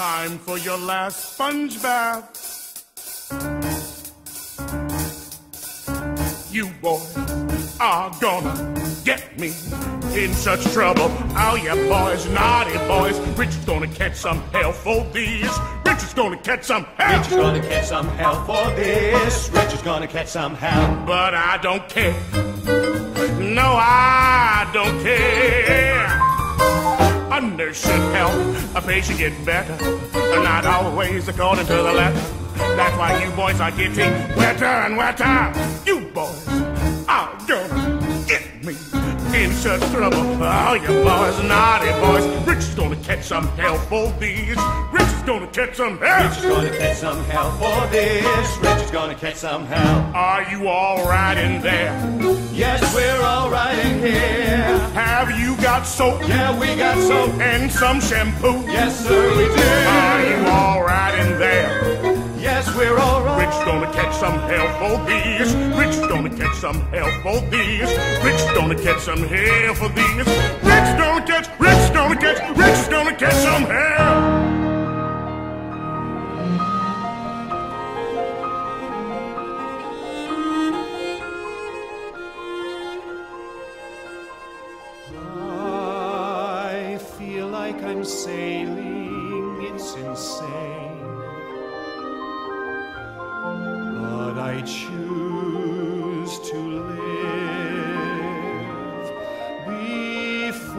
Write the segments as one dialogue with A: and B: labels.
A: time for your last sponge bath. You boys are gonna get me in such trouble. Oh, All you boys, naughty boys. Rich gonna catch some hell for these. Rich gonna catch some hell.
B: Rich is gonna catch some hell for this. Rich gonna catch some hell.
A: But I don't care. No, I don't care. Should help a patient get better, not always according to the letter. That's why you boys are getting wetter and wetter. You such trouble. Ah, all you boys, naughty boys. Rich is gonna catch some hell for these. Rich is gonna catch some hell.
B: Rich is gonna catch some hell for this. Rich is gonna catch some hell.
A: Are you all right in there?
B: Yes, we're all right in here.
A: Have you got soap?
B: Yeah, we got soap.
A: And some shampoo?
B: Yes, sir, we do.
A: Are you all right hell for these. Rich gonna catch some hell for these. Rich gonna catch some hell for these. Rich gonna catch, rich gonna catch, rich gonna catch some hell.
C: I feel like I'm sailing, it's insane. Choose to live.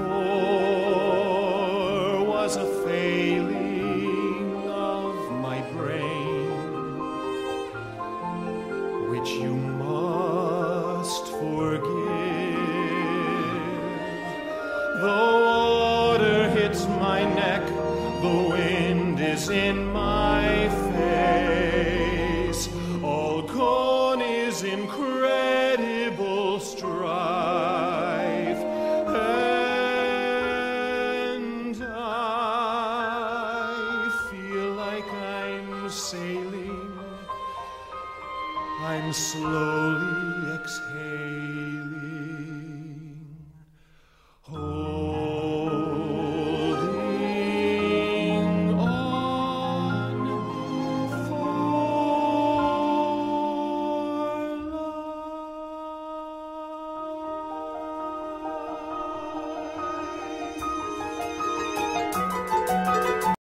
C: Before was a failing of my brain, which you must forgive. The water hits my neck, the wind is in my face. Sailing. I'm slowly exhaling.